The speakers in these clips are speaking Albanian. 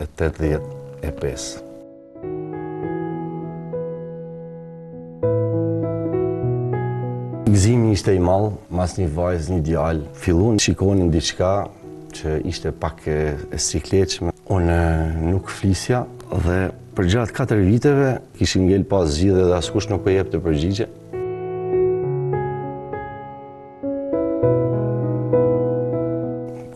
e tetëdhjetë e pesë. Gëzimi ishte i madh, mas një vajzë, një djalë, fillun shikonin diçka që ishte pak e, e sikletshme. Unë nuk flisja dhe për gjatë katër viteve kishim ngel pa zgjidh dhe askush nuk po jepte përgjigje.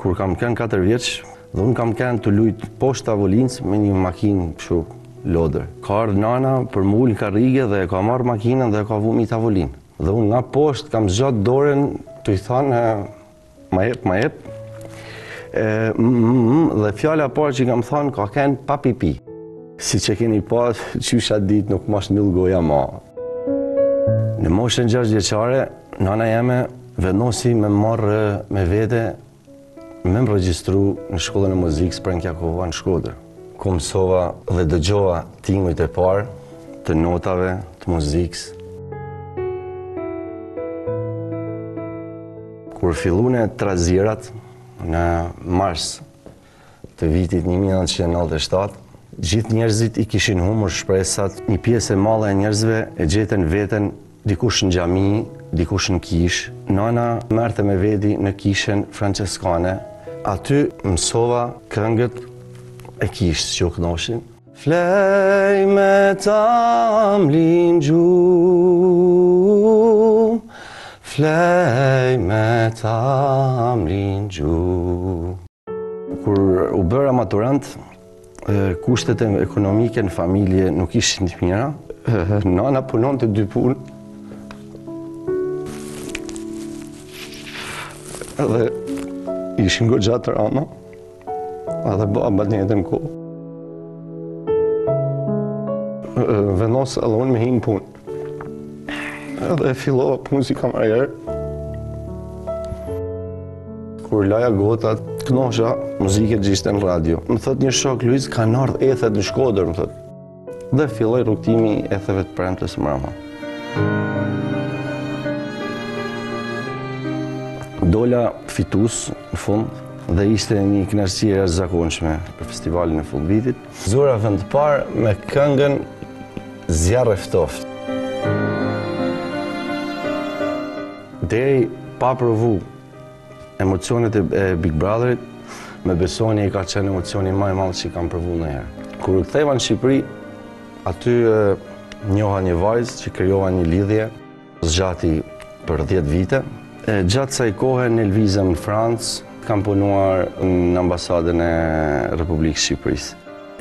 Kur kam kenë 4 vjeç, dhe unë kam kenë tu lujt poshtë tavolinës me një makinë kshu lodër. Ka ardhë nana për me ul karrige dhe e ka marrë makinën dhe e ka vu mi tavolinë. Dhe unë nga poshtë kam zgjatë dorën tuj thanë Ma jep, ma jep. Dhe fjala e parë që kam thanë, ka kenë papipi. Siç e keni pa, qysh atë ditë nuk m'asht mbyll goja ma. Në moshën 6 vjeçare, nana jeme vendosi me më marrë me vete me më regjistru në shkollën e muzikës Prenkë Jakova në Shkodrë. Ku mësova dhe dëgjova tingujt e parë të notave, të muzikës. Kur fillunë trazirat në mars të vitit 1997, gjithë njerëzit i kishin humur shpresat, një pjesë e madhe e njerëzve e gjetën veten Dikush në xhami, dikush në kishë, nana më merrte me vedi në kishën Françeskane, aty mësova këngët e kishës që u knoshin. Flej me t'amblin gjumë, flej me t'amblin gjumë. Kur u bëra maturant, kushtet ekonomike në familje nuk ishin të mira. Nana punonte dy punë. Edhe ishim goxha të ramë. Edhe baba atë kohë. Vendos edhe unë me hi në punë. Edhe fillova punë si kamarier. Kur laja gotat, knosha muzikë që ishte në radio. Më thot një shok, Luiz, kanë ardhë Ethet në Shkodër, më thot. Dhe filloi rrugëtimi i Etheve të premtes mrama. Dola fitues në fund dhe ishte një knaqësi e jashtëzakonshme për festivalin e fundvitit. Zura vend të parë me këngën Zjarr e ftohtë. Deri pa provu emocionet e Big Brotherit, me besoni ka qenë emocioni ma i madh që kam provu ndonjëherë. Kur u ktheva në Shqipëri, aty njoha një vajzë që krijova një lidhje, Zgjati për dhjetë vite. Gjatë kësaj kohe ne lëvizëm në Francë, kam punuar në ambasadën e Republikës së Shqipërisë.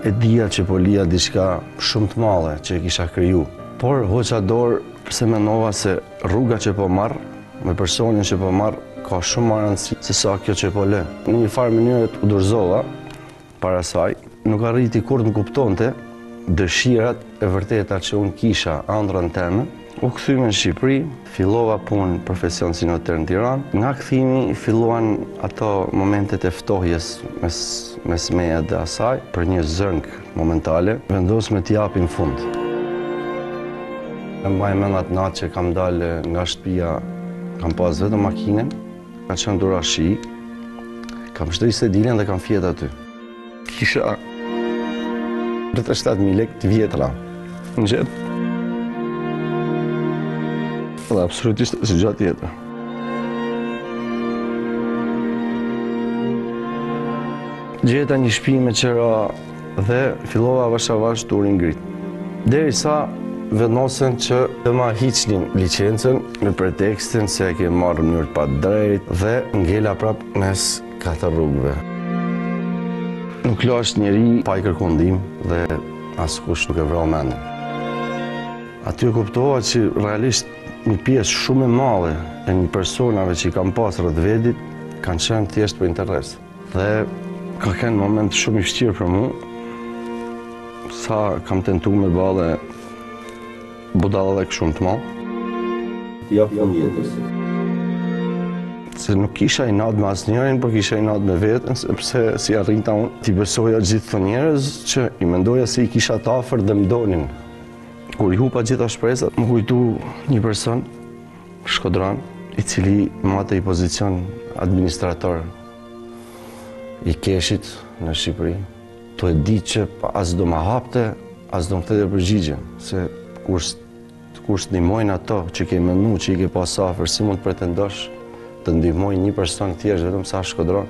E dija që po lija diçka shumë të madhe që e kisha kriju, por hoqa dorë se mendova se rruga që po marr, me personin që po marr, ka shumë ma rëndësi se sa kjo që po lë. Në një farë mënyre u dorëzova, Para saj, nuk arriti kurrë të më kuptonte dëshirat e vërteta që unë kisha, andrrën teme, U kthyem në Shqipëri, fillova punë profesion si noter në Tiranë. Nga kthimi filluan ato momentet e ftohjes mes, mes meje dhe asaj, për një zënkë momentale, vendosëm t'i japim fund. E mbaj mend atë natë që kam dalë nga shtëpia, kam pas vetëm makinën, Ka qenë tu ra shi, kam shtri sedilen dhe kam fjet aty. Kisha dyzet e shtatë mijë lekë të vjetra, në xhep. Dhe absolutisht asgja tjetër. Gjeta një shpi me qera Dhe fillova avash avash tu u ringrit. Derisa vendosën që të ma hiqnin licencën me pretekstin se e ke marrë në mënyrë të padrejtë dhe ngela prap mes katër rrugëve. Nuk lashë njeri pa i kërku ndihmë dhe askush nuk e vrau mendjen. Aty e kuptova që realisht një pjesë shumë e madhe e atyne personave që i kam pasë rreth vedit kanë qenë thjesht për interes. Dhe ka kenë moment shumë i vshtirë për mu, sa kam tentu me ba dhe budallallëk shumë të madh. T'i jap fund jetës. Se nuk kisha inat me asnjërin, por kisha inat me veten, sepse si arrita unë t'i besoja gjithë ata njerëz që i mendoja se i kisha të afërt dhe m'donin. Kur i hupa gjitha shpresat, më kujtu një person, Shkodran, i cili mbante pozicion administrator i KESH-it në Shqipëri, tu e dit që as do ma hapte, as do më kthente përgjigje, se kur s', kur s'të ndihmojnë ato që ke mendu, që i ke pas afër, si mund të pretendosh të ndihmojë një person thjesht, vetëm se asht shkodran.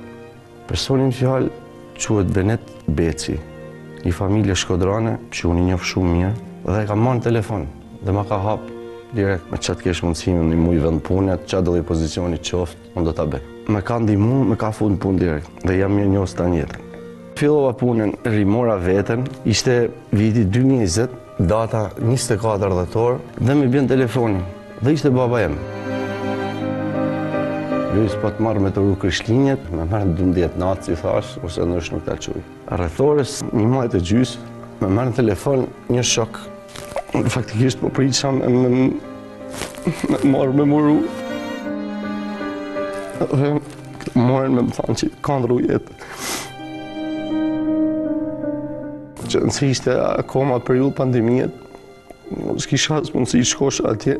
Personi në fjalë quhet Benet Beci, një familje shkodrane që unë i njoh shumë mirë dhe e kam marrë në telefon dhe ma ka hap direkt me ça t'kesh mundësi më ndihmu, një vend pune, çfarëdolloj pozicioni qoftë, unë do ta bëj. Më ka ndihmu, më ka fut n'punë direkt dhe jam mirënjohës tanë jetën. Fillova punën, rimora veten, ishte viti 2020, Data, njëzet e katër dhjetor. Dhe më bjen telefoni. Dhe ishte baba jem. Luiz po të marr me t'i uru Krishtlindjet, më merr në dymbëdhjetë natën, i thashë, o sen osht nuk të çuj. Rreth orës, njëmbëdhjetë e gjysë, më merr në telefon një shok. Faktikisht po prisja me, me më marrë me m'uru. Dhe më marrin me më thanë që ka ndrru jetë. Që nëse ishte akoma periudhë pandemie, s'kisha as mundësi të shkoj atje.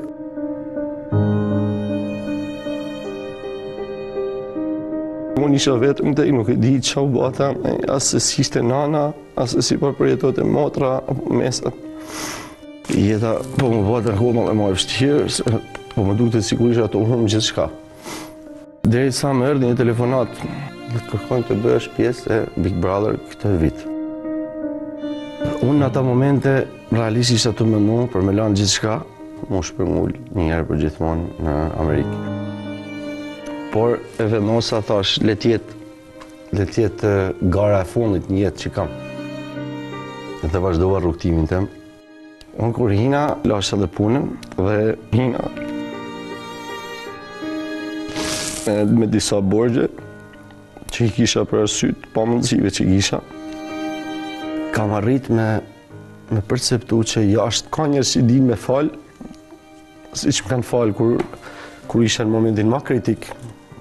Unë isha vetëm dhe nuk e di ça u ba, as se si ishte nana, as se si po e përjetonte motra, apo mbesat. Jeta po m'u bate akoma dhe ma e vështirë, po më dukte sikur isha tu humb gjithçka. Deri sa më erdhi një telefonatë dhe të kërkojnë të bëhesh pjesë e Big Brother këtë vit. Unë në ata momente realisht isha tu menu për me lanë gjithçka, m'u shpërngul një herë për gjithmonë në Amerikë. Por e venosa thashë, le të jetë le të jetë gara e fundit në jetë që kam. Dhe vazhdova rrugëtimin tem, Unë kur hina, lashë edhe punën dhe hina me disa borxhe që i kisha për arsye t'pamundësive që i kisha. Kam arrit me, me perceptu që jashtë ka njerëz që dinë me falë, siç më kanë falë kur, kur isha në momentin ma kritik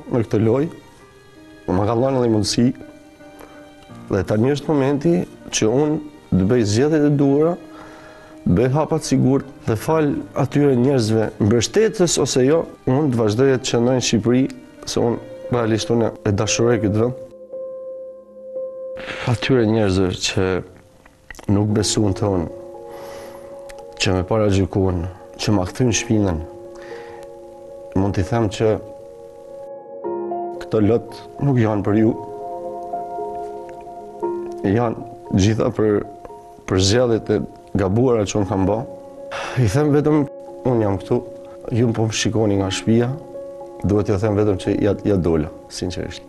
në këtë lojë, Më kanë dhënë një mundësi dhe tani është momenti që unë të bëj zgjedhjet e duhura, të bëj hapa të sigurt dhe falë atyre njerëzve mbështetës ose jo, unë të vazhdoj të qëndroj në Shqipëri, se unë realisht unë e dashuroj këtë vend. Atyre njerëzve që Nuk besun te unë, që më paragjykun, që ma kthyen shpinën, mund t'i them që këto lot nuk janë për ju, janë të gjitha për, për zgjedhjet e gabuara që unë kam ba. I them vetëm, unë jam këtu, ju po më shikoni nga shpia, duhet t'jua them vetëm që ja, ia dola, sinqerisht.